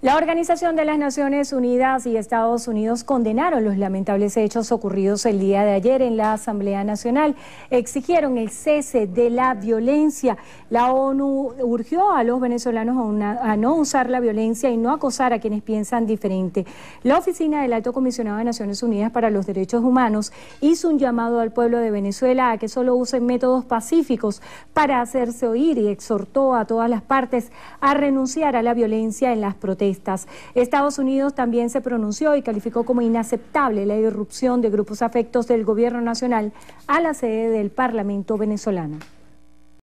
La Organización de las Naciones Unidas y Estados Unidos condenaron los lamentables hechos ocurridos el día de ayer en la Asamblea Nacional. Exigieron el cese de la violencia. La ONU urgió a los venezolanos a, no usar la violencia y no acosar a quienes piensan diferente. La Oficina del Alto Comisionado de Naciones Unidas para los Derechos Humanos hizo un llamado al pueblo de Venezuela a que solo usen métodos pacíficos para hacerse oír y exhortó a todas las partes a renunciar a la violencia en las protestas Estados Unidos también se pronunció y calificó como inaceptable la irrupción de grupos afectos del gobierno nacional a la sede del Parlamento venezolano.